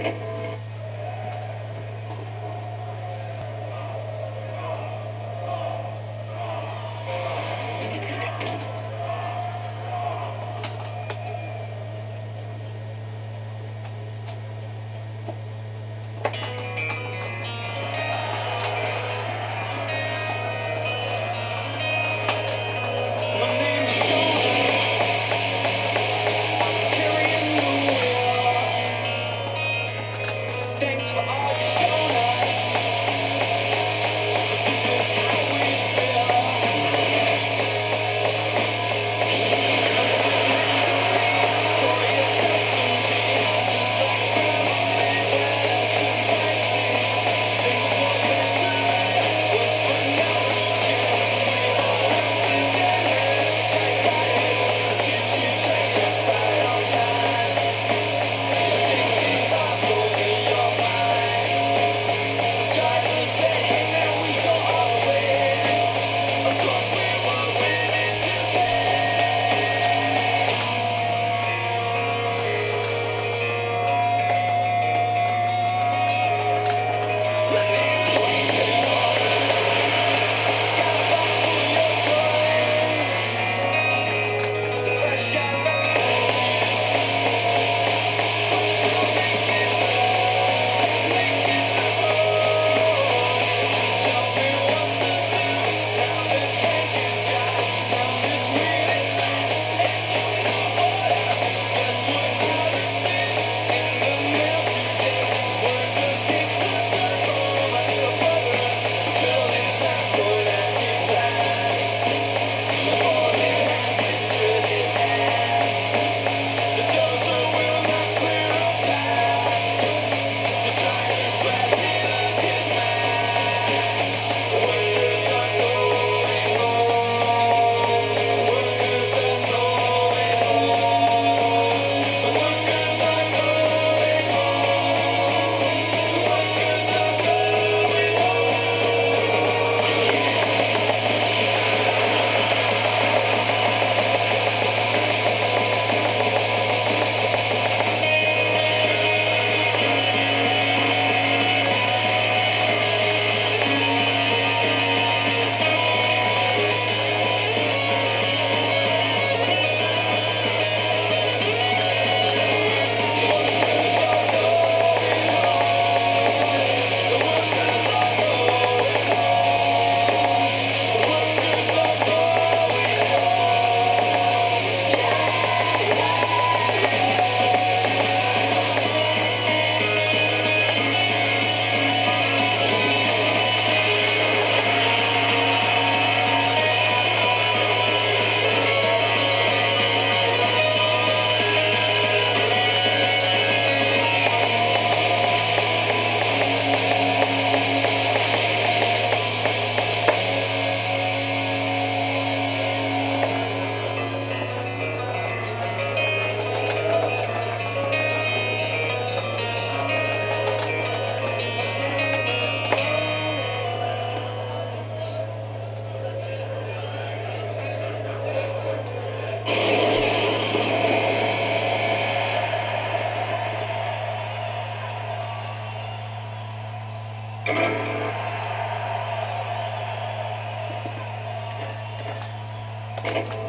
¿Qué Thank you.